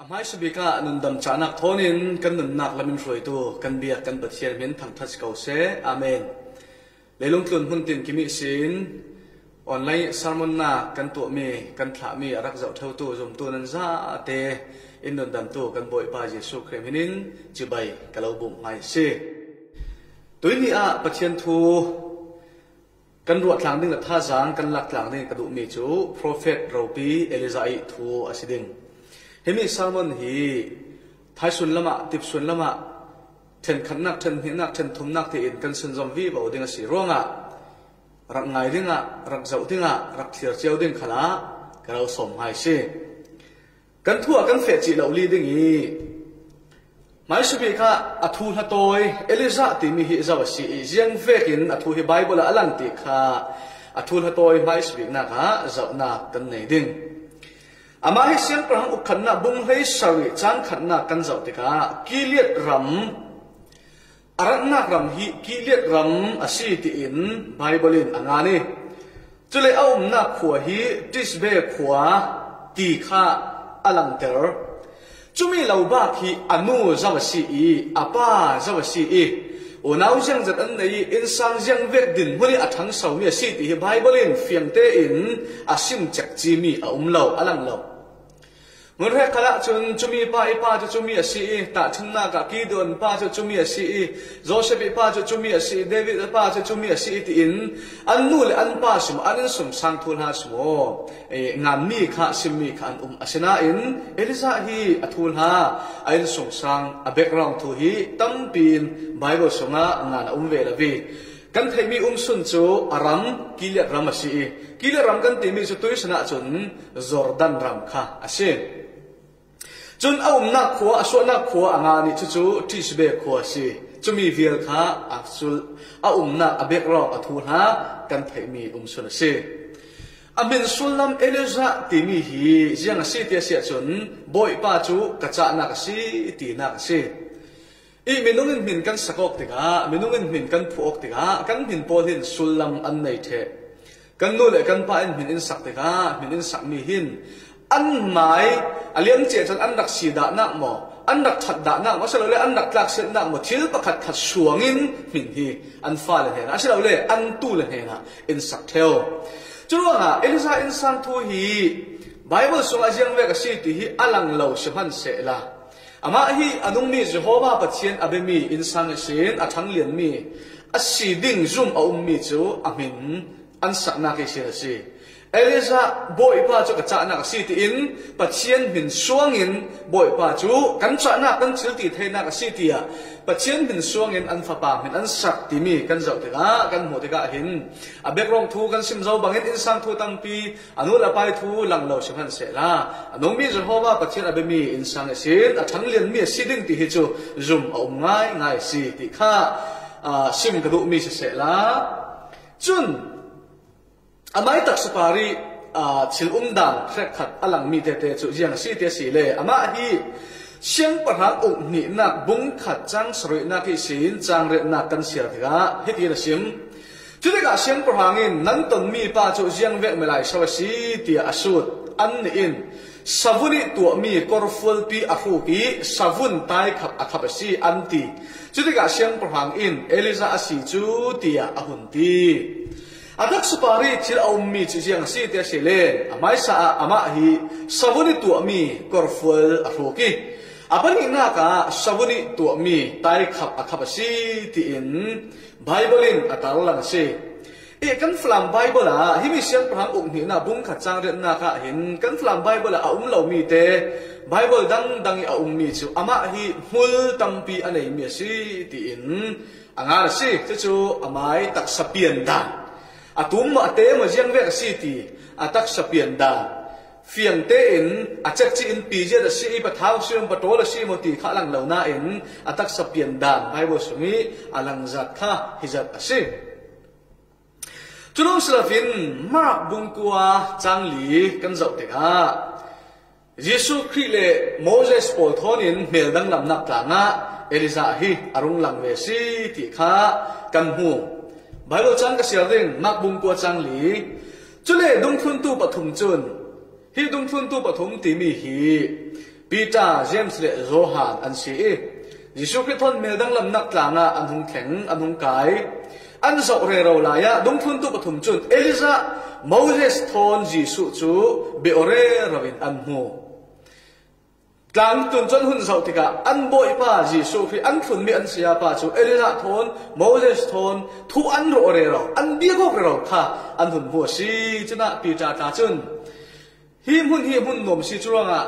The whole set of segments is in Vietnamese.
อไม่สบิกานุนดัมจานักทอนินกันนุนนักละมินลอยตูกันเบียกันปัดเชียร์มินทางทัศเกาเซอเมนเลยลงตุนหุ่นตินกิมิสินออนไลน์สารมนนากันตัวมีกันถามีรักเจ้าเท่าตัวจมตัวนันซาเตอินนุนดำตัวกันบ่อยปาเยซูคริสต์นินจิบายกะเลาบุ่มไฮเซตัวนี้อะปัดเชียนทูกันรวดหลังนึงละท่าจางกันหลักหลังนึงกระดูกมีจูโปรเฟตเราปีเอลิซาอิทูอาซิดิง hemi salmon hi, thai sun lama, tip sun lama, then khan nak, then hi nak, then thum nak te in kan sun zom vi, bo ding a si ronga rak ngai dinga rak zau dinga rak thlir cheu ding khala kalo som hai si. Kan thua kan fe chi lo li ding hi, mai su bi kha athu na toy, eliza ti mi hi zawa si, jiang vekin athu hi bible alang ti kha athu na toy mai su bi na kha zau na kan nei ding. Ama hi sian prang u khanna bung hei sawi chang khanna kan zau te ka kiliat ram aratna ram hi kiliat ram asi ti in bible in angani chule aum na khua hi tisbe khua ti kha alang ter chumi lo ba khi anu zawa si i apa zawa si i o nau jang zat an nei in sang jang vek din huni athang sau mi si ti hi bible in fiang te in asim chak chi mi a um lo alang lo มันเรยกขณะจนจุมีป้าอีป้าจะจุมีอาศีตัดชนะกักีดอนป้าจะจุมีสีโจเซฟป้าจะจุมีสีเดวิดป้าจะจุมีสีที่อินอันนู่นอันป้าสมอันสมสังทุนหาสมเองานมีข้าสมีขันอุมอาชนาอินเอลิซาฮีอัทุนฮาอันสมสังอเบกรองทูฮีตัมปีนไบเบิลสงะงานอุมเวลวีกันเทมีอุ้มสุนโจอารัมกิเลรัมสีกิเลรัมกันเทมีจุตุยชนะจนจอร์แดนรัมค่ะอาเซ ngun chun chumi thu mi na khua a na khua anga ni chu chu tis be khua si chumi vial kha a sul na a ro ha, kan mi um sun si amin sulam eleza ti mi hi si ti sia chun boy pa chu ka cha na ka si ti na ka si i min kan sakok min kan kan min sulam an nei the. Kan nu le kan pa in min in sak tiga, min in ăn mãi. À liếm chế cho ăn đặc xì đã nặng mỏ. Ăn đặc thật đã nặng mà sau đó ăn đặc lạc sẽ nặng mà thiếu bạc thật thật xuống in mình thì ăn pha là thế nào? Sau đó ăn tu là thế nào? In sắc theo. Chú luôn à in sa in san thu hi Bible sung ở riêng về cái sự thì hi alang lâu sẽ hẳn sẽ là. À, Ama hi à, anung mi Jehovah bát chiến abe à, mi in san xin a thắng liền mi. A si ding zoom a um mi chú. Amin ăn sắc na cái sự là Elisa boy pa chu ka cha na si ti in pathian min suang in boy pa chu kan cha na kan chil ti the na ka si ti ya pathian min suang in an fa pa min an sak ti mi kan zau te ga kan mo te ga hin a background thu kan sim zau bangin in sang thu tang pi anu la pai thu lang lo sim han se la anu mi jehova pathian abe mi in sang sin a thang lian mi si ding ti hi chu zum om ngai ngai si ti kha a sim ka du mi se se la chun amai tak sapari a chil um dang khrek khat alang mi te te chu jiang si te si le ama hi siang parha uk ni nak bung khat chang sroi na ki sin chang re na kan sia thiga he ti na sim chu de ga siang parha ngin nan ton mi pa chu jiang ve melai sawa si ti asut an ni in savuni tua mi korful pi ahu ki savun tai khap akhap si anti chu de ga siang parha in eliza asi chu tia ahun ti adak supari chil au mi chi jiang si te se le amai sa ama hi, savuni tu mi korful aroki apani na ka savuni tu mi tai khap akhap si ti in bible in atal lang si. E kan flam bible a hi mi sian prang ung ni na bung khat chang re na ka hin. Kan flam bible a um lo mi te bible dang dang a um mi chu. Ama hi hul tampi anei mi si ti in. Angar si chu amai tak sapian dang À, atum ma te ma jiang ve si ti atak à, sapian da phiền tế in à chắc chỉ in pi giờ da si pa thau sim pa to la si mo ti kha lang lo na in atak sapian da bible sumi alang à, zat kha hizat phiền mà bung qua trang lý căn dậu te ga giêsu Christ lệ, Moses Paul thonin đăng làm lam nak á. Elisa hi arung lang ve si ti kha kan bài lô chang ka sial ding mak bung ko chang li. Chule, dung thun tu pathum chun. Hi dung thun tu pathum ti mi hi. Pita James le Johan an si e. Jisu Christ thon mel dang lam nak tlanga an hung theng an hung kai. An zo re ro la ya dong thun tu pathum chun. Eliza Moses thon Jisu chu, be ore rawin an mu ตางตุนจนหุ่นเสาติกาอันบ่อยป้าจีสุฟีอันฝุ่นมีอันเสียป้าจูเอลิซาทนโมเสสทนทุอันโรเรเราอันเบียกอกเราค่ะอันหุ่นบัวซีจนะปีจาตาจนฮิมหุ่นฮิมหุ่นหนุ่มซีจุรังอะ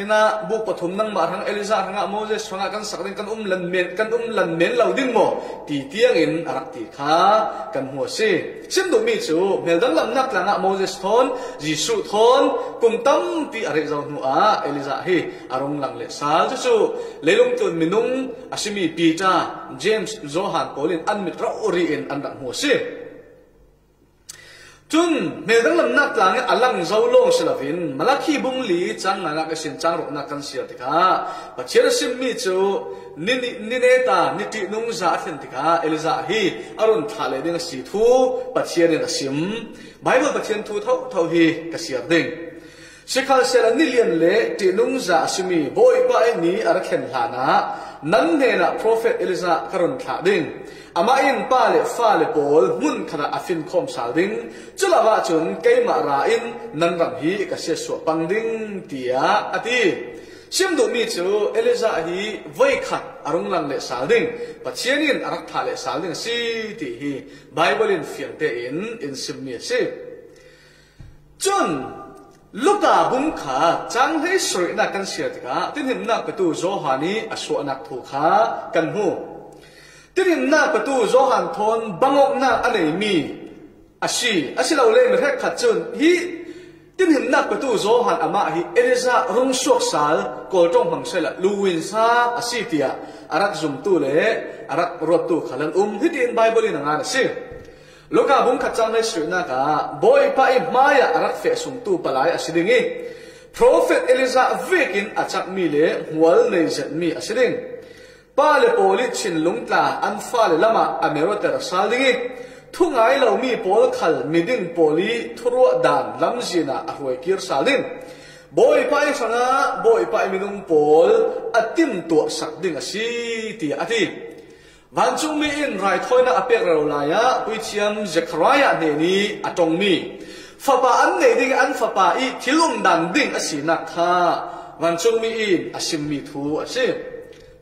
hina bu pathum nang ma thang Eliza thanga Moses thanga kan sakrin kan um lan men, kan um lan men lo ding mo. Ti tiang in arak ti kha kan hu si. Sim du mi chu, mel dang lam nak langa Moses thon Jisu thon, kum tam pi are zau nu a Eliza hi. Arong lang le sal chu chu. Lelung tun minung, asimi Peter, James, Johan, Paulin an mit ra ori in an dang hu si chun me dang lam nak tlang alang zo long silavin malaki bung li chang na ka sin chang ro na kan sia tika. Pa ra sim mi chu ni ni ne ta ni ti nung za then tika. Elza hi, arun thale ding si thu pa cher na sim. Bible pa chen thu thau thau hi ka sia ding. Sikhal sela nilian le, ti nung za simi boy pa e ni ar khen hlana nan ne na prophet elza karun tha ding. Ama in pa le fa le pol mun khana afin khom sal ding chulawa chun keima ra in nan ram hi ka se so pang ding tia ati sim du mi chu eliza hi voi khat arung lang le sal ding pachianin arak tha le sal ding si ti hi bible in fiang te in in sim mi si chun luka bum kha chang hei soi na kan sia tika tin him na ka tu zo hani asu anak thu kha kan hu tirin na patu zohan thon bangok na anei mi ashi ashi lo le mer khat chun hi tin him na patu zohan ama hi eleza rung sok sal ko tong hang sela luwin sa ashi tia arak zum tu le arak rot tu khalan um hi tin bible in anga si loka bung khat chang le sri na ka boy pa i maya arak fe sum tu palai asidingi prophet eliza vekin achak mi le wal nei zat mi asiding pa le poli chin lung tla, an fa le lama amero ter sal dingi thu ngai lo mi pol khal miding poli thuro dan lam jina a huai kir sal salin boy pai sanga boy pai minung pol atim to sak ding a si ti ati van chung mi in rai thoi na apek ro la ya, pui chiam zechariah ne ni atong mi. Fa pa an ne ding an fa pa i thilung dan ding a si na kha. Van chung mi in asim mi thu asim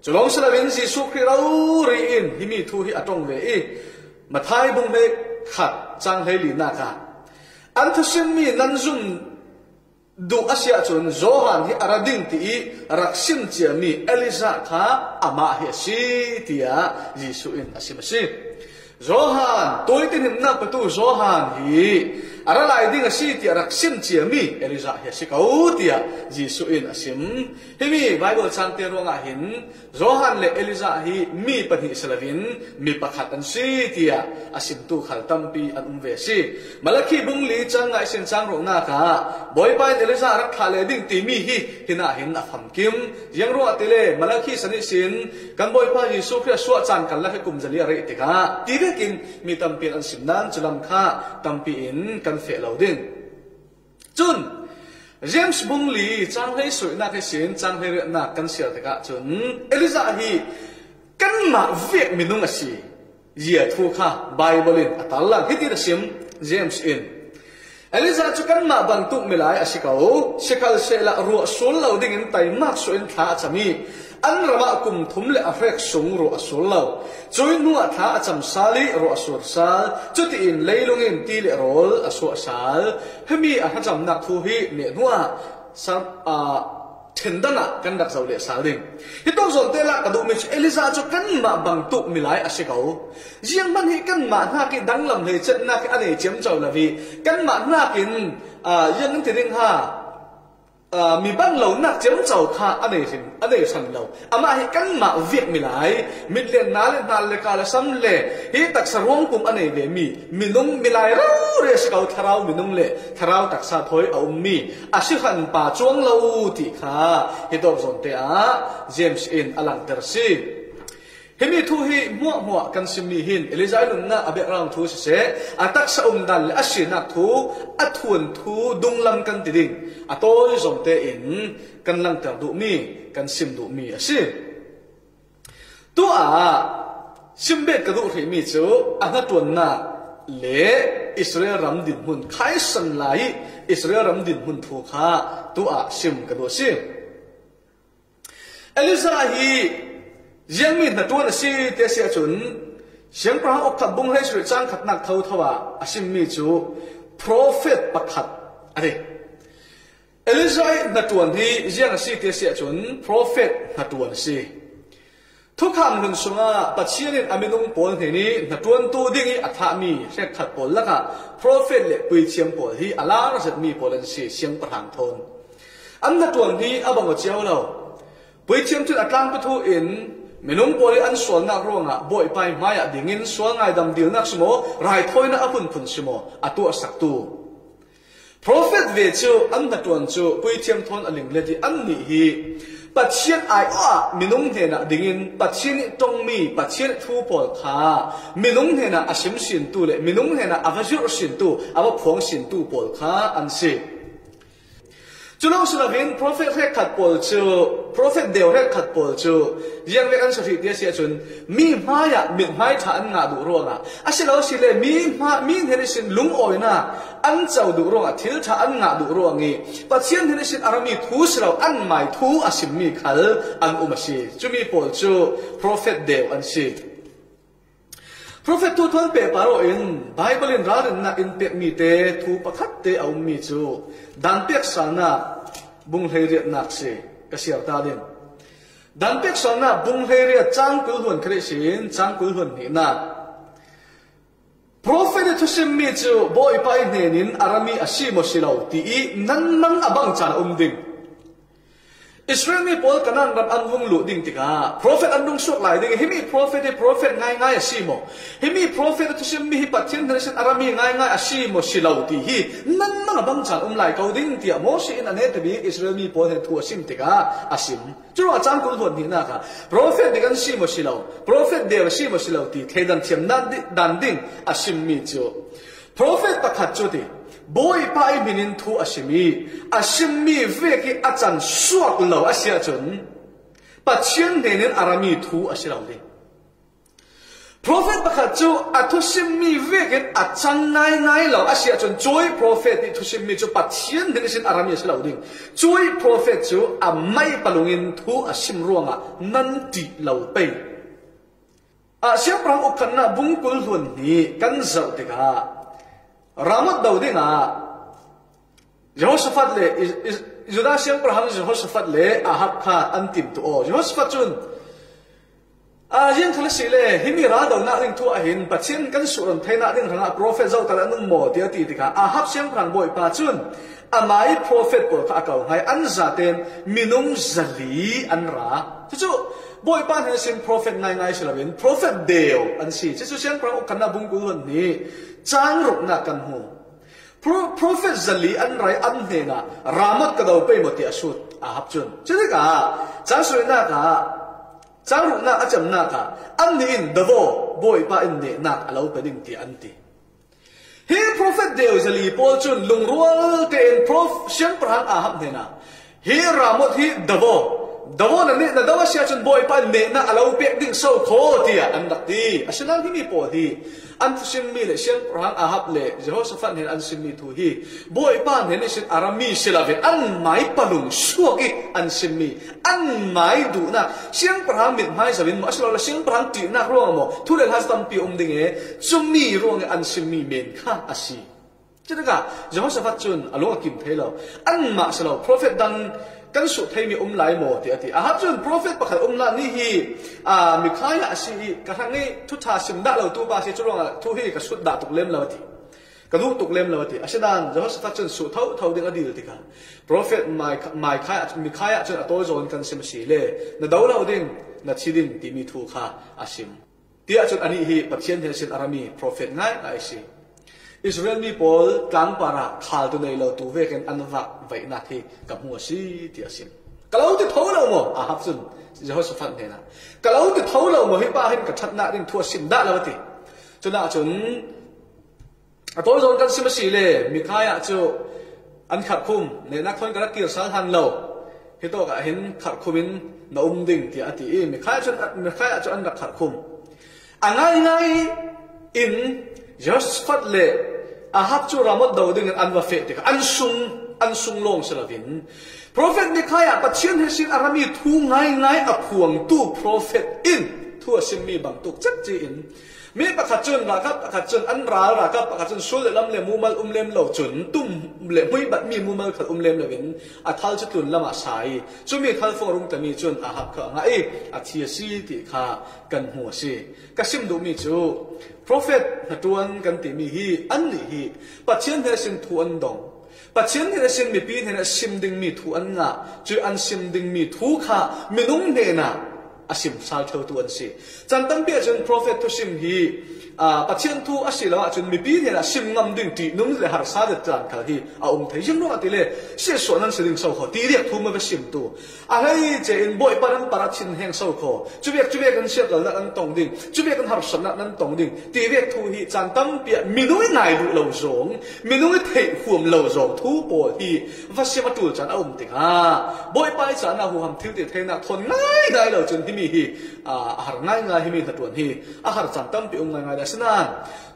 chulong sala bin si su kri rau ri in hi mi thu hi atong ve e mà thai bung ve khát trang hay lì na cả anh thu sinh mi nan dung du asia chun zohan hi arading ti raksim chia mi eliza kha ama hi si tia jisu in asim si zohan toy tin him na patu zohan hi. Ara lai ding a si ti rak sim chia mi eliza hi si kau tia jisu in asim hi mi bible chan te ronga hin zohan le eliza hi mi pani salavin mi pakhat an si tia asim tu khal tampi an um ve si malaki bung li chang ngai sin chang ro na ka boy pai eliza rak khale ding ti mi hi hina hin a pham kim yang ro atele malaki sani sin kan boy pa jisu khria suwa chan kan la he kum jali re te ka ti ve kin mi tampi an sim nan chulam kha tampi in kan fe lo ding chun James Bung Li chang hei sui na cái xin chang hei na kan sia te ka chun Eliza hi kan ma nung minung asi zia thu kha Bible in atalla hiti da sim James in Eliza chu kan ma bang tu milai asikau sikal se la ru sul lo ding in tai mak so in tha chami an rama kum thum le a hrek sung ro asul lo chui nu a tha a cham sali ro asur sal chu ti in leilung in ti le rol asu sal hemi a ha cham nak thu hi ne a sam, a thendana kan dak zau le sal ding hi tong zon te la ka du mi eliza cho kan ma bang tu milai a sikau jiang man hi kan ma na ki dang lam le chen na ki ane chem chaw la vi. Kan ma na kin, a yang ti ha. Mi ban lâu nát chém chầu kha anh ấy hình anh ấy sẵn lâu ama hi căn mà việc mi lại mi lên ná lên ná lên cả là xăm lệ hi tắc sa rong cùng anh ấy về mi mi nung mi lại rau re sẽ cầu tharau mi nung lệ tharau tắc sa thôi ở mi à sư hẳn bà chuông lâu thì kha hi đó rồi te à James in alang ter si hemi thu hi mua mua kan sim mi hin. Elizai lung na abe rang thu se. Atak sa um dan le asina thu athuan thu dung lam kan ti ding. Atoi zom te in kan lang tar du mi, kan sim du mi asi. Tu a sim bet ka du ri mi chu anga tuan na le israel ram din hun khai san lai, israel ram din hun thu kha. Tu a sim ka du sim elizai hi ยังมีนัดตัวนั่นสิเตเสียจนเสียงพระองค์ขัดบุ้งให้สุริจังขัดนักเท่าทว่าอาชิมมีจู prophet ประคัดอะไรเอลิซายนัดตัวนี้ยังสิเตเสียจน prophet นัดตัวนั่นสิทุกคำหุ่นสุงาปัจเจียนอเมิลุงปนเทนี้นัดตัวตัวดิ่งอัฐมีแสีขัดปนละค่ะ prophet เล็ปุยเชียงปนที่อลาร์จะมีปนนั่นสิเชียงประธานทนอันนัดตัวนี้อาบังเจ้าเราปุยเชียงจุดอัตลังปะทูอิน minung poli an sual nak ronga ah, boy pai maya ah, dingin sual ngai dam dil nak sumo rai thoi na apun pun sumo atu ah asak tu. Prophet ve chu, an na tuan chu, pui thiam thon aling leti an ni hi. Pathian ai a minung he na dingin pathian tong mi pathian thu pol kha. Minung he na asim sin tu le minung he na avajur sin tu ava phong sin tu pol kha an จุลสุลวิน prophet เรียกขัดปอลจูพระผู้เดียวเรียกขัดปอลจูยังเรียกอันสุริเดียเสียจุนมีมายะมีไม่ทันงาดูรงอะอาศัยเราสิเลมีมามีเฮนิสินลุงอ้อยนะอันเจ้าดูรงอะทิลทันงาดูรงงี้ปัจเจียนเฮนิสินอารามีทูสเราอันหมายทูอาศิมีขัลอันอุมาชีจุมีปอลจู prophet เดียวอันชี prophet tu thon pe paro in bible in rar na in pe mi te thu pakhat te au mi chu dan pek sana bung hei riat nak se ka siar ta din dan pek sana bung hei riat chang kul hồn kre xin chang kul hồn ni na prophet tu sim mi chu boy pai hnenin arami asimo silau ti nan mang abang chan um ding อิสราเอลมีพลกันนั่นรับอันวงลุดดิ่งติกาพระเฟตอันดุงสุกหลายดิ่งฮิมีพระเฟตพระเฟตง่ายง่ายสิโมฮิมีพระเฟตทุสิมีฮิปัตินเดนสินอารามีง่ายง่ายสิโมสิลาวตีฮีนั่นนั่นบังจันอุ้มหลายเขาดิ่งเตียโมสินอันเนตบีอิสราเอลมีพลเนทัวสิมติกาอาสิมจุลอาจารย์คุณคนนี้นะครับพระเฟตดิ่งสิโมสิลาวพระเฟตเดียวสิโมสิลาวตีเทดันเทียมนั่นดันดิ่งอาสิมมีจูพระเฟตประคัตจุดี boy pai minin thu asimi asimi veki achan suak lo asia chun pathian nenen arami thu asirau de prophet pakhat chu athu simmi veket achan nai nai lo asia chun joy prophet ni thu simmi chu pathian nenen sin arami asirau ding joy prophet chu amai palungin thu asim ruanga nan ti lo pe a siap rang ukhan na bungkul hun ni kan zau te ka ramut daudi nga Jehoshaphat le Judah siyang perhang Jehoshaphat le ahab kha antim tu o. Jehoshaphat chun a yin khala si le himi ra đầu na ring hình, a hin pathin sụn su ron thaina ding ranga prophet zau tala nung mo tia ti ti ka ahab siyang hàng bội pa chun amai prophet por kha akaw hai an zaten minung zali an ra. Chu chu boy pa he sin prophet ngai ngai silawin prophet deo an si. Chu chu sian pra siyang perhang kanna bungkul ni. Chang rok na kan hu. Prophet zali an rai an ne na. Ramat ka dau pe moti asut. A hap chun. Chu chile ka, chang sui na ka. Chang rok na acham na ka. An ni in davo, boy pa in ne na alo pe ding ti an ti. He prophet Deus ali Paul chun lungrual te en prof siang perang ahap nena. He ramot hi davo davo na ne na dawa siya chun boy pa ne na alaw pek ding so kho ti an dak ti asinal hi mi po hi. An sin mi le sian prang a hap le, jehoshaphat hen an sin mi thu hi. Boy pa hen sin arami silave an mai palung suak i an sim mi. An mai du na siang prang mit mai savin mo aslo la siang prang ti na ro mo. Thu le has tam pi um ding e sum mi ro e an sim mi men kha asi chidaka, jehoshaphat chun along kim thelo an ma salo prophet dan kan su thei mi um lai mo ti ati a hab prophet pakhat um la ni hi, a mi khaya asi ka hangi thu tha sim da lo tu ba si chulong thu hi ka sut da tuk lem lo ti. Ka du tuk lem lo ti asidan jehoshaphat chun su thau thau ding adil ti ka. Prophet mai mai khaya mi khaya chun to zon kan sim si le. Na dau lo ding na chi din ti mi thu kha asim ti a chun ani hi pathian hel sin arami prophet ngai ai si. Israel mi Paul tlang para khal tu nei lo tu ve ken an vak vai na thi ka mu si ti asim kalau ti thâu lo mo a hap sun Jehoshaphat ne na kalau ti thâu lo mo hi pa hin ka that na ring thua sim da la ti cho na chun a tôi rồi kan sim si le mi khaya chu an khat khum ne na khon ka kir sal han lo hi to ka hin khat khumin na um ding ti ati e mi khaya chun mi khaya chu an ra khat khum angai ngai in Jehoshaphat le a hap chu ramot do ding an wa fe ti an sung an sung long salavin prophet Micaiah pathian hesin arami thu ngai ngai a phuang tu prophet in thu asim mi bang tuk chat chi in มีประคัดจุนละครับประคัดจุนอันร้าละครับประคัดจุนสุดเลยลำเลมูมัลอุมเลมเหล่าจุนตุ่มเลยไม่บัดมีมูมัลขัดอุมเลมเลยเว้นอัทัลจุดลุนละมาใช้จุมีขัดฟอรุงแต่มีจุนอาหับเขาไงอัทียสีติขากันหัวสีกสิมดูมีจู prophet นัดวนกันติมีฮีอันนี้ฮีปัจเจียนเฮสินทวนดงปัจเจียนเฮสินมีปีเฮสิมดึงมีทวนงะจูอันสิมดึงมีทุกขะมีนุ่งเดน่ะ asim sal theu tu an si. Chan tam bia chen prophet tu sim hi บียกันหาสนันั้นตรงดิ่งตีเรียกทุฮีจันตั้งเบียมีนุ่งไหนดูเราสงมีนุ่งเทห่วมเราสงทุปอฮีว่าเสียมาตูจันอาองค์ติงอ่าบ่อยไปจันอาหัวหำทิ้งติเทนักทนง่ายได้เราจนที่มีฮีอ่าหารง่ายง่ายที่มีตะตวนฮีอาหารจันตั้ สนา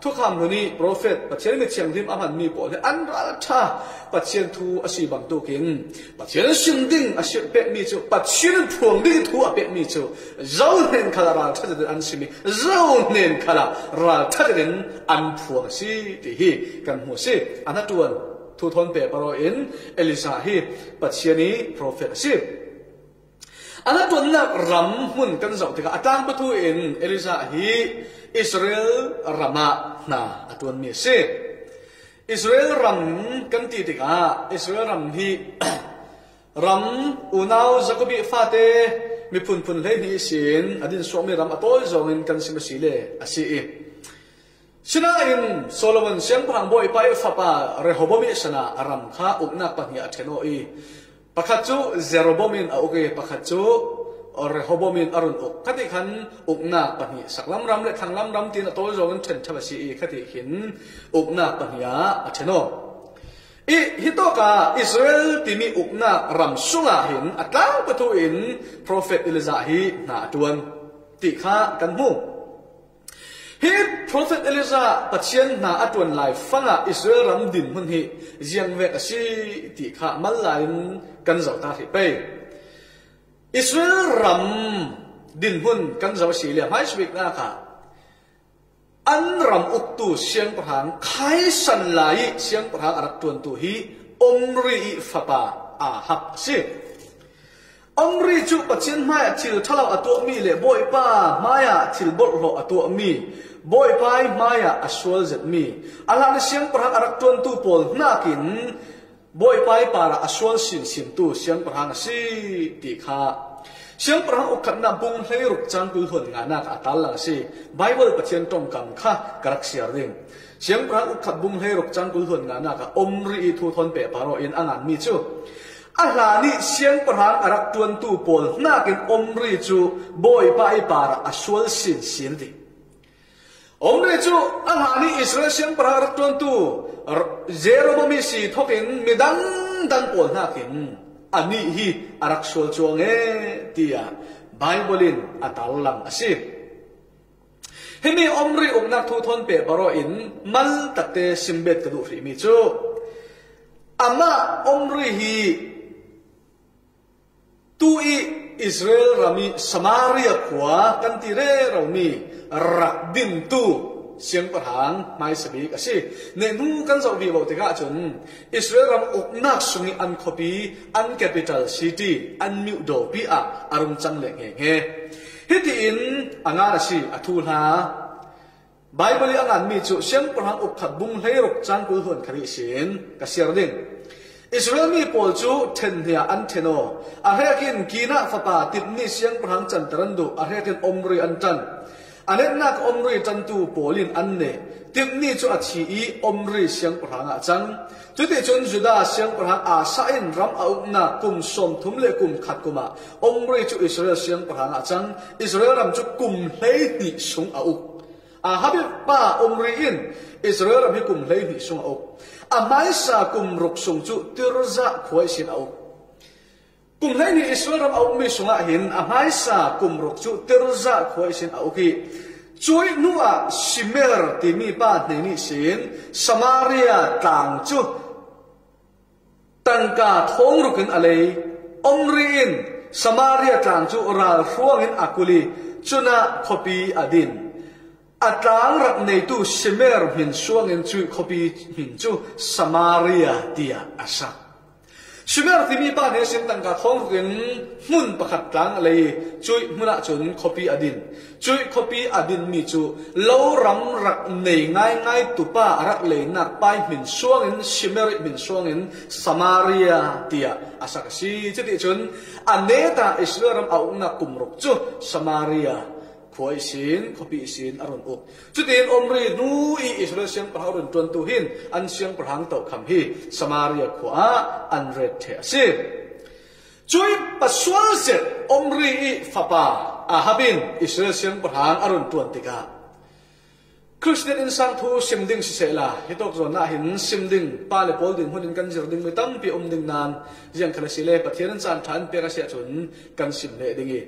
ทุกคำนี้ prophet ปัจเจียนไมีเชียงทิมอามันมีปอดอันรัชาปัจเจียนทูอาศัยบังตุกินปัจเจียนสิงดิ่งอาศัยเป็ดมีจูปัจเจียนพวงดิ่งทูอาเป็ดมีจูเจ้าเน้นขลาราทัดเดินอันสิมีเจ้าเน้นขลาราทัดเดินอันพวงสิที่ฮีกันหัวสิอันนั้นตัวทุทนเปปรอินเอลิซาฮีปัจเจียนี prophet สิอันนั้นตัวนักรำหุ่นกันสองที่ก็ตั้งประตูอินเอลิซาฮี Israel rama na atun mi se Israel ram kan ti ti ka Israel ram hi ram unaw zakobi fate mi pun pun le ni sin adin so mi ram atol zongin kan sima sile asi i sina in Solomon siang pang boy pa fa pa rehobomi sana ram kha ukna pa ni atheno i pakhachu zerobomin a uke pakhachu อิสราเอลรำมานาตัวมีสิอิสราเอลรำกันตีติกา อิสราเอลรำดินหุ่นกันจะสีเหลี่ยมให้ชีวิตนะค่ะอันรำอุกตูเสียงประหางไขสันไหลเสียงประหางอักตวนตุฮีอมรีฟปาอาฮับสิอมรีจุปัจเจนไม่ชิลทะเลาอตัวมีเลยบอยป้าไม่อะชิลบดหลอตัวมีบอยไปไม่อะอสวลจ็ดมีอัลลอฮ์เสียงประหางอักตวนตุปอลน่ากิน บ่อยไปป่าระอสวนสินสินตูเสียงประหางสิตีขาเสียงประหางอกขันนำบุงเฮิรุกจังกุลหุ่นงานักอัตลังสิไบเบิลปเทียนตรงกำค่ะกรักเสียริ่งเสียงประหางอกขันบุงเฮิรุกจังกุลหุ่นงานักอมรีทูทนเปะปารอเอ็นอ่านมีจูอาลานี่เสียงประหางอรักตวนตูปลน่ากินอมรีจูบ่อยไปป่าระอสวนสินสินตี omri chu alhani israel siang prang arak tuan tu. Zero mi si thokin midang dan pol na kin. Ani hi arak sol chuang e tia. Bible atal lam asi. Hemi omri ongnak thu thon pe baro in mal takte simbet ka du ri mi chu. Ama omri hi tu i อิสราเอลรามีสมาเรียขวากันทีเรเรามีรักดินตูเสียงประหางไม่สบีกสิในนู้กันสบีบอกถึกอาจนอิสราเอลรำอกนักสุนีอันคบีอันแคปิตอลซิตี้อันมิวโดปีอาอารมณ์จังเลงเฮฮิตอินอ่างานสิอัทูลหาไบเบิลอ่างานมีจุเสียงประหางอกขัดบุ้งให้รกจังกุลหวนคดีเสินกเสียรดิ่ง Israel mi pol chu ten thia an theno. A hekin kina fapa tip ni siang parhang chan tarandu a hekin omri an chan. Anet nak omri tantu polin anne tim ni chu athi i omri siang a chang. Chu te chun juda siang prang a sa in ram au na kum som thum le kum khat kuma. Omri chu israel siang a chang. Israel ram chu kum hlei ni sung au a habi pa omri in israel ram hi kum lei ni sung ok a mai sa kum ruk sung chu tirza khoi sin au kum lei ni israel am au mi sunga hin a mai sa kum ruk chu tirza khoi sin au ki chuối nua simer ti mi ba ne ni sin samaria tang chu tangka thong rukin alei omri in samaria tang chu ral huang in akuli chuna khopi adin atlang rak nei tu shimer min suang in chu khopi min chu samaria tia asa. Sumer ti mi pa ne sim tang ka thong kin mun pakhat tlang lei chui muna chun copy adin. Chui copy adin mi chu lo ram rak nei ngai ngai tu pa rak le nak pai min suang in Sumer min suang in Samaria tia ka si chiti chun. Aneta Israel au na kumruk chu Samaria khoi sin khopi sin aron up chu tin omri nu i israel siang parharon tuan tu hin an siang parhang to kham hi samaria khwa an red the ase chui paswal se omri i fapa a habin israel siang parhang aron tuan tika Christian in sang thu simding si sela hitok zo na hin simding pa le pol din hunin kan jir ding mi tam pi om ding nan jiang khala sile pathian chan than pe ka sia chun kan sim le dingi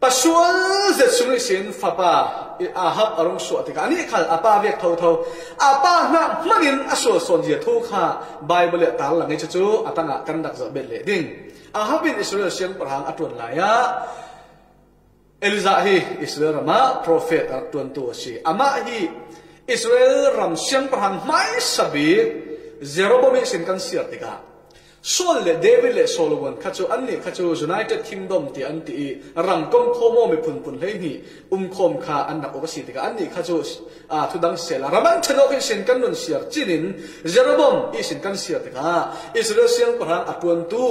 pasual sung sin fapa a hap arong su atika ani khal apa vek tho tho apa na manin aso son je thu kha bible tal la ngai chu atanga kan dak zo le ding. A habin israel siang parhang atun la ya eliza hi israel ma prophet atun tu si. Ama hi israel ram siang parhang mai sabi zerobomi sin kan siar ส่วนเลเดวิดเลโซโลวอนข้าจูอันนี้ข้าจูยูไนเต็ดคิงดอมที่อันตีรังก้มโคโมมีผุนผุนเลยมีอุ้มคมคาอันนักอุปสิทธิกันอันนี้ข้าจูอ่าทุดังเสียละระมังชนกอิสินกันนุนเสียจีนินเจรบอมอีสินกันเสียติกาอิสราเอลเสียงกรังอัปวันตู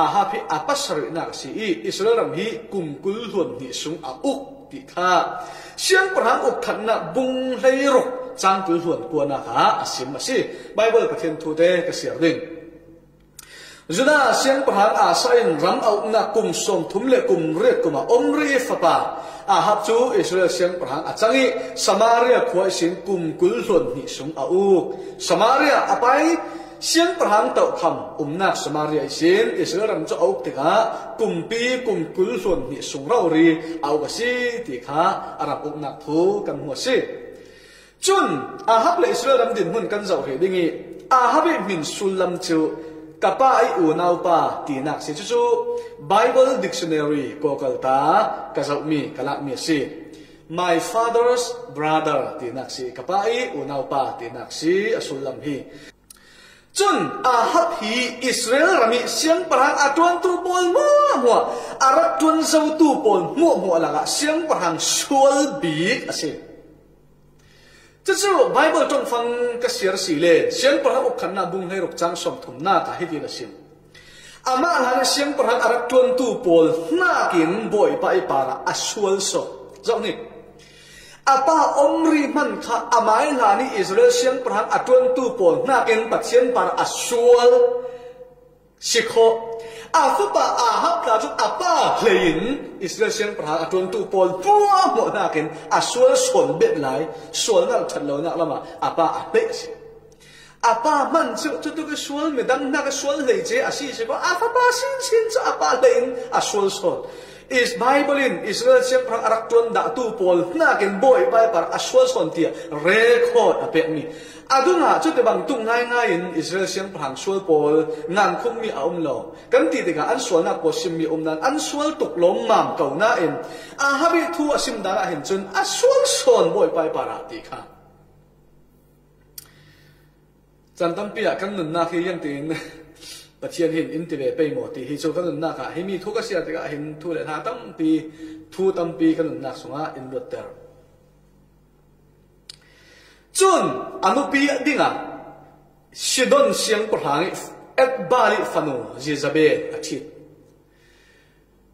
อาฮาพิอาปัสริณักสีอิสราเอลมีกุมกุลหวนนิสุงอาอุกติกาเสียงกรังอุกขันนะบุงเลรกจางกุลหวนกวนนะคะอาศิมมาสิไบเบิลประเทศทูเตกเสียดิ่ง zuna siang parhang a sain ram au na kum som thum le kum re kuma omri e fapa a hap chu israel siang parhang a changi. Samaria khoi sin kum kul hlon ni sung a u. Samaria apai siang tàu tau kham umnak samaria sin. Israel ram chu au tika kum pi, kum kul hlon ni sung rau ri. Au ga si, ti kha. Arab uknak um thu kan hoa si. Chun, a hap le israel ram din hun kan zau he dingi a habi e min sulam chu kapa ai u nau pa ti nak si chu bible dictionary ko kal ta, ka zau mi kala mi si. My father's brother, ti nak si kapa ai u nau pa, ti nak si asulam hi. Chun, a hap hi, israel rami siang parang atuan tu pol mo mo arat tuan zau tu pol mo mo la siang parang shul bi ase จะจู่ไบเบิลต้องฟังกษียรสีเลเสียงประหันอกขันนาบุงให้รกจังสมถุนหน้าตาให้ดีละสินอามาหานเสียงประหันอารักตวนตูปอลหน้ากินบ่อยไปปาระอสวลสกเจ้านี่อาป้าอมรีมันค่ะอามาหานี่อิสราเอลเสียงประหันอาตวนตูปอลหน้ากินปัดเสียงปาระอสวลสิโค Asuba ahab lajut apa? Lain Israel siang perhal atun tu pol buah mo nakin asual suan bet lai sual nal tan lo nak lama. Apa ape si? Apa man tu tu tu ke sual medang nak sual lei je. Asi se ko apa sin sin apa lain? Asual suan. Is bible in israel siang pra arak tuan da tu pol na ken boy pai par aswal son tia record ape mi aduna chu te bang tung ngai ngai in israel siang phang sual pol ngan khum mi aum lo kan ti te ga an sual na ko sim mi um nan an sual tuk lom mam kau na in a habi thu asim da ra hin chun a sual son boy pai para ti kha chan tam pia kan nun na khi yang tin pathian hin in ti ve pe mo ti hi chu kan nun na ka. Hi mi thu ka sia te ga hin thu le na tam pi thu tam pi kan nun na sunga in rot ter chun anu pi dinga. Sidon siang ko hangi et bali fanu. Jezabel achi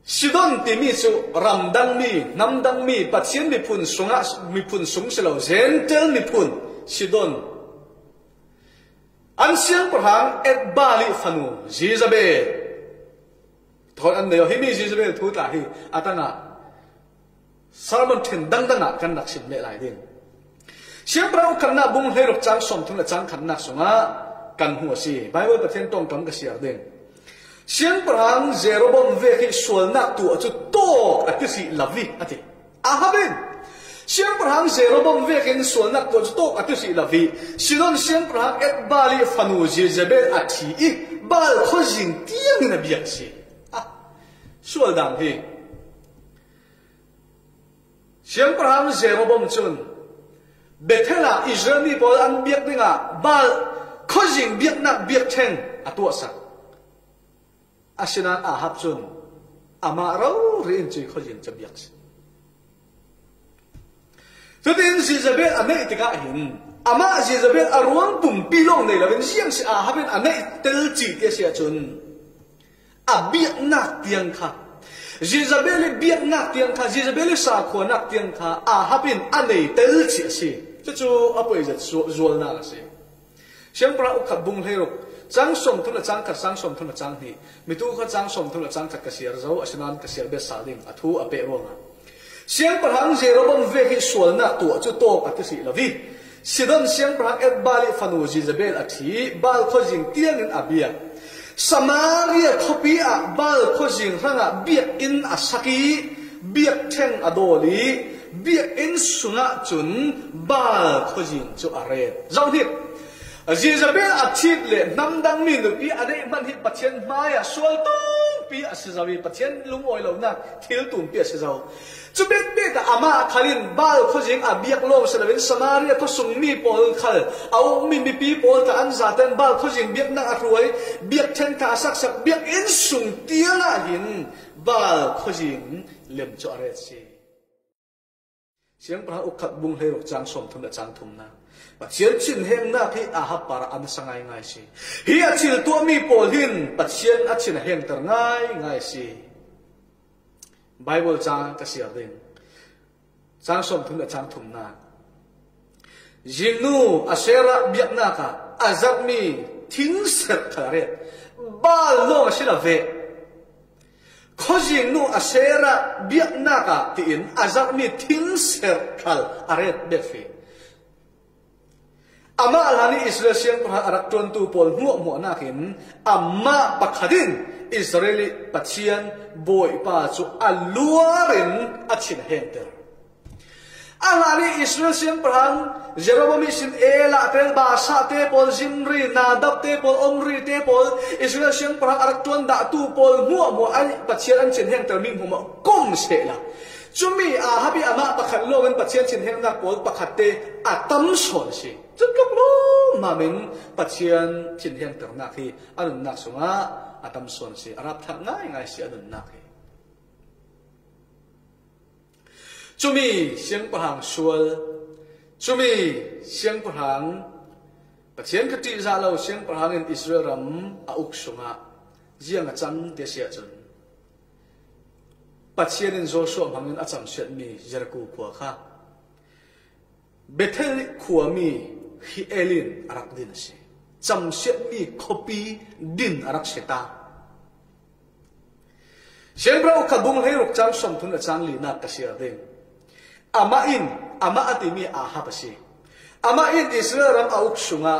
sidon ti mi chu ram dang mi, nam dang mi. Pathian mi phun sunga, mi phun sung selo zen tel mi phun. Sidon an siang prahang et bali fanu jizabel thon an neo hi mi jizabel thu ta hi atanga salmon thin dang danga kan nak sim le lai din siang prahang kan na bung hlei rok chang som thun la chang khan nak sunga kan hu si bible pathian tong kam ka siar din siang parang zero bom ve khi sual nak tu chu to ati si lavi ati ahaben siang parang Jeroboam bom ve khi sual nak tu chu to si lavi sinon siang parang et bali fanu jezebel ati i bal kho jing tiang na biak si ah sual dang hi siang parang zero bom chun bethela israeli bol an biak dinga bal kho jing biak na biak theng atu asa asinan ahab chun ama rau rin chui kho cha cham si cho tin Jezebel ane itika hin ama Jezebel arwang pum, pilong nei lavin siang si ahabin ane tel chi, ke sia chun. A biak nak tiang kha. Jezebel biak nak tiang kha. Jezebel sa kho nak tiang kha. Anh ane tel chi si chu chu apoi zat zual na si siang pra ukhat bung lerok chang som thuna chang khat sang som thuna chang hi. Mi tu kha chang som thuna chang khat ka siar zo asinan ka siar be saling athu ape ronga siang parhang zero bang ve hi sual na tu chu to ka ti si lavi sidon siang parhang et bali fanu jizabel athi bal kho jing tiang in abia samaria khopi a bal kho jing ranga biak in asaki biak theng adoli biak in sunga chun bal kho jing chu are zau hi Jezebel a chit le nam dang min pi a dei man hi pathian a sual tung, pi a se zawi pathian lung oi lo na thil tum pi a se zaw chu bet bet a ama khalin bal kho jing a biak lo se lawin samaria ko sung mi pol khal au mi mi, pi pol ta an za ten bal kho jing biak na a ruai biak then ta sak sak biak in sung tia la hin bal kho jing lem cho re si siang pra ukhat bung he rok chang som thum da chang thum na pathian chin heng na khi a ha para an sangai ngai si. Hi a chil tu mi pol hin pathian a chin heng tar ngai ngai si. Bible cha ka sia den chang som thum da chang thum na. Jinu asera biak na ka azab mi thing ser khare ba lo si la ve. Khó jinu nu à biết na cả tiền azab mi thính ser khal aret bet phi ama alani israel pa arak tuan tu pol mu mu na kin amma pakhadin israeli pachian boy pa aluarin achin henter alani israel siang prang jeroboam sin ela tel ba te pol zimri nadab te pol omri te pol israel siang prang arak tuan da tu pol mu mu ai pachian an chin henter min huma kom se la chumi ah, a habi ama, pakhat lo gan pachian chin heng na pol pakhat te ah, atam son si. Chút lúc lo mà mình bắt chiên chín hiền tưởng nạc thì anh nạc xuống á à tâm xuân si. Arab thằng ngay ngay si anh nạc khi chú mi xiang bà hàng xuân chú mi xiang bà hàng bắt chiên cái trị ra lâu xiang bà hàng in Israel ram à uk xuống á riêng à chăm để xia chân bắt chiên in Joshua hàng in à chăm mi jerku của kha. Bethel của mi hi elin arak din si cham set mi copy din arak seta sembra ka bung hei rok chang som thun chang li na ka sia den ama in, ama ati mi a ha pasi ama in israel ram auk sunga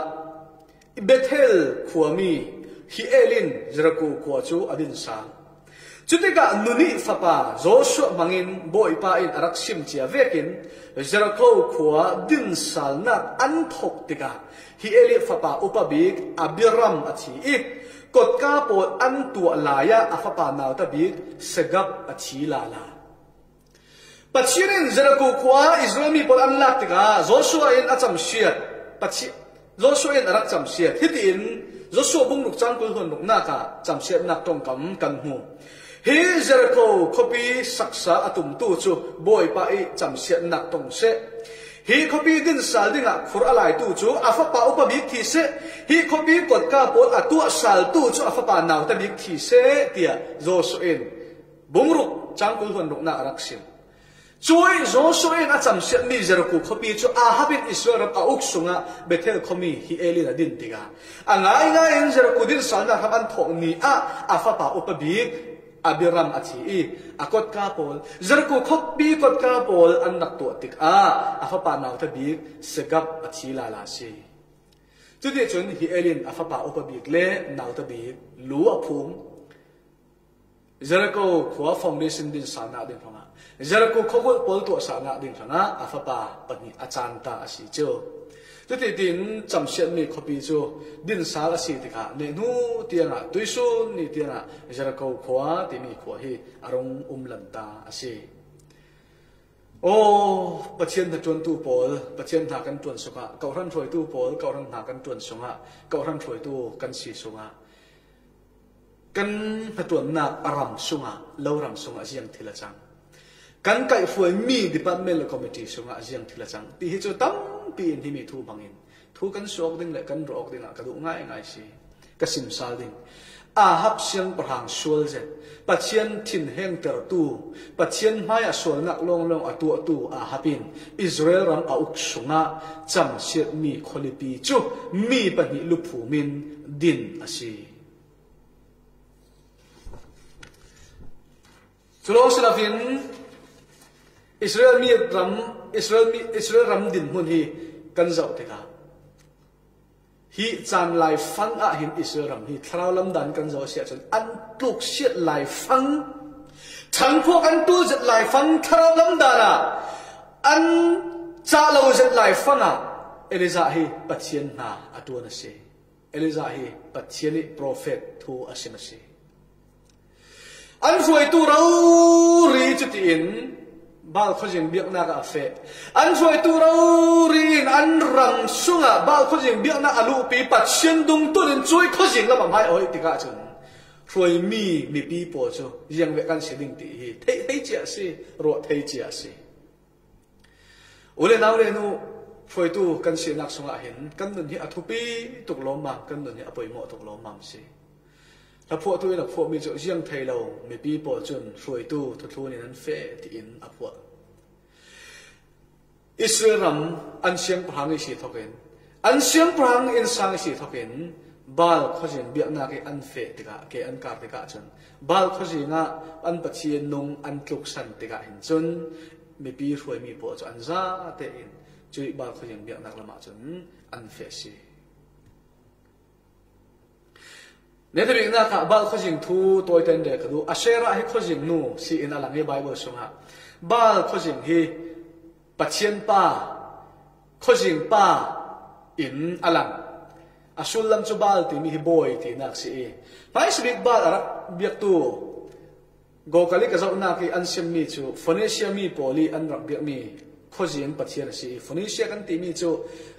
bethel khuami hi elin jerku ko chu adin sang chutika nuni fapa joshua mangin boy mang in arak sim chia vekin, jericho khua din sal na an thok tika hi eli fapa upabik abiram achi i kot ka po an tu laya afapa naw ta bik segap achi la la. Pachirin jericho khua israeli pol an lak tika joshua in acham shiat. Pachi, joshua in arak cham shiat. Hitin joshua bung nuk chang kul hồn nuk na ka, cham shiat nak tong kam kan hu hi zerko copy saksa atum tu chu boy pa i cham se nak tong se hi copy din sal dinga khur alai tu chu afa pa upa bi thi se hi copy kot ka pot atu sal tu chu afa pa naw ta bi thi se tia zo so in bungruk changkul hon ruk na raksin chuai zo so en acham se mi zer copy chu, a habit isra a uk sunga bethel khomi, hi eli na din tiga anga inga in zer din sal na khaban thok ni a afa pa upabi abiram athi i akot ka pol zer ku khopi kot ka pol an nak to tik a afa pa naw ta bi segap athi la la si. Chu ti chun hi elin afa pa upabi le naw ta bi lu a phum zer khwa foundation din sana din phanga Jericho khogol pol to sana din ding thanga afa pa pani achan ta ทุติดินจำเสียนมีขบีจูดินสารสีติกะเนนูเตียงอะตุยซุนี่เตียงอะจะรักเขาขวาตีมีขวาฮีอารมณ์อุ้มลันตาสิโอ้ปะเชียนถ้าจวนตู่ปอลปะเชียนหากันจวนสุงะเก่าท่านถวยตู่ปอลเก่าท่านหากันจวนสุงะเก่าท่านถวยตู่กันสีสุงะกันถัดจวนหนักอารมณ์สุงะเล่ารำสุงะเสียงทีละจังกันไก่ฟวยมีดิปันเมลคอมมิตี้สุงะเสียงทีละจังตีฮิจูตั้ม ปีนที่มีทูบังอินทูกันสวกดิ่งเละกันรอกดิ่งกระดูง่ายง่ายสิกสิมซาดิ่งอาฮับเสียงประหางสวลเจปัจเจียนถิ่นแห่งเตอร์ตูปัจเจียนไม่อสวลนักลงลงอตัวตูอาฮับินอิสราเอลรังอาอุกสุงะจำเสียมีคนปีจุมีปัญิลุภูมินดินอาศีจุลอสลาฟิน Israel mi ram Israel mi Israel ram din mun hi kan zau te ka hi chan lai fang a hin Israel ram hi thrau lam dan kan zau sia chon an tuk siat lai fang thang phuak an tu zet lai fang thrau lam dana an cha lo zet lai fang a Eliza hi pathian na atuan se Eliza hi pathian ni prophet thu asim se an fuai tu rau ri chutin bal khojing biak na ka fe an zoi tu ro rin an rang sunga à. bal khojing biak na alu pi pat chen dung tu den zoi khojing la ma mai oi ti ka chun roi mi mi pi po cho. Yang ve kan siling ti hi. Thei thei chia si ro thei chia si ule nau le nu phoi tu kan si nak sunga à hin kan nun hi à athupi tuk lo ma kan nun hi apoi mo tuk lo mam si la phụ tu la phụ mi chu jiang thei lo mi pi po chun rồi tu thu thu ni nan fe ti in a phuwa Israel ram, an siang prang si thoken an siang prang in sang si thoken bal khojin biak na ke an fe tika ke an kar tika chun bal khoji nga an pachi nung, an tluk san tika hin chun mi pi hroi mi po chu an za te in. Chui bal khojin biak nak lama chun an fe si. Ne te ring na ka bal kho jing thu toy ten de kadu ashera hi kho jing nu si in alang hi bible sunga bal kho jing hi pathian pa kho jing pa in alang asul lam chu bal ti mi hi boy ti nak si e pai si big bal arak biak tu go kali ka zau na ki an sem mi chu phonesia mi poli an rak biak mi kho jing pathian si phonesia kan ti mi chu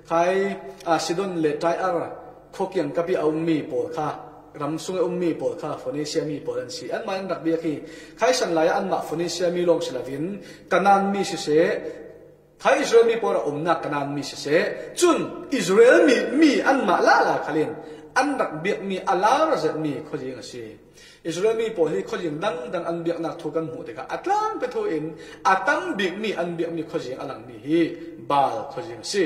khai a sidon le tai ara khokyang kapi au mi pol kha ram sunga ummi pol kha phonesia mi pol an si. An man rak bia khi, khai san lai an ma phonesia mi long silavin kanan mi si se, khai israel mi pora umna kanan mi si se, chun israel mi mi an ma la la khalin an rak bia mi ala ra zet mi kho jing si. Israel mi pol hi kho jing dang dang an bia nak thukan mu te ka atlang pe tho in atang bia mi an bia mi kho jing alang mi hi bal kho jing si.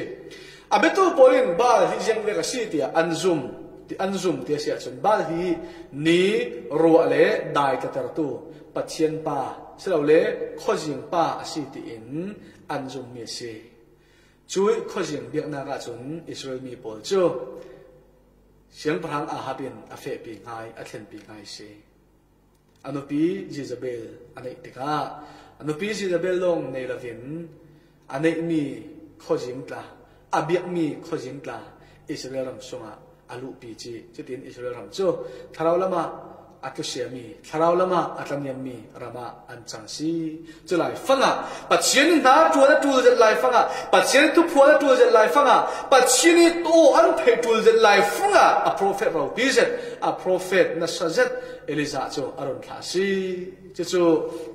Abetu polin bal hi jeng ve ka si tia an zoom ti an zum ti sia chun bal hi ni ro le dai ka tar tu pathian pa selo le khojing pa asi ti in an zum mi se chui khojing biak na ga chun israel mi pol chu siang prang a habin a fe pi ngai a thlen pi ngai se anupi jezabel anei tika anupi jezabel long nei lavin anei mi khojing tla abiak mi khojing tla israel ram sunga อลูปีจีจิตินอิสราเอลรำโจทาราวละมาอาตุเสียมีทาราวละมาอาตลัมยามีรามาอันจังซีจะไหลฟังอะปัจเจียนนาจัวละจูจะไหลฟังอะปัจเจนทุพัวละจูจะไหลฟังอะปัจเจียนโตอันเพจูจะไหลฟังอะอัพโรเฟตเราพิเศษอัพโรเฟตนัสเซตเอลิซาโจูอารุณคาซีจะจู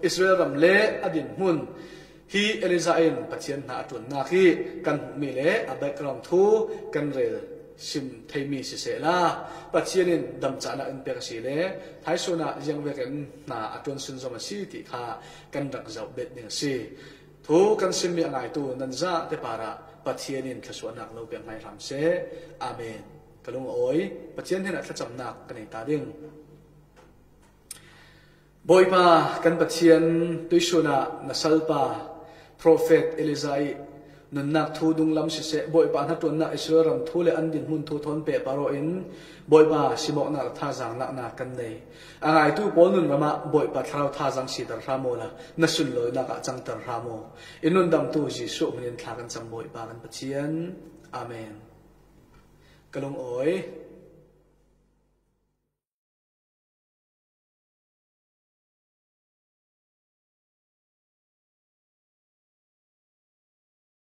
อิสราเอลรำเลอดินมุนฮีเอลิซาเอ็นปัจเจียนนาจวนนาคีกันมีเละอับเบกรองทูกันเร่ sim thay mi si se la. Pathianin dam chana in pek si le thai suna yang ve kan na atun sun zoma si ti kha kan rak zau bet ning si thu kan sim mi ngai tu nan za te para pathianin thaswa nak lo pe ngai ram se amen. Kalung oi pathian hen atla cham nak kan ta ding boy pa kan pathian tuisuna nasalpa prophet elizai นุนนักทูดุงลำเสเสบอยปานัตุนนักอิสราเอลทูเลอันดินมุนทูทนเปปารอินบอยปาสิบอกนักท่าจังนักนักกันเลยอ่าไอตู้ปนุนระมาบอยปาทราท่าจังสีดรามโมละนั่นสุดเลยนักจังดรามโมอินุนดำตู้จิสุมินทากันจังบอยปากันปะเชียนอเมนกะลงโอ้ย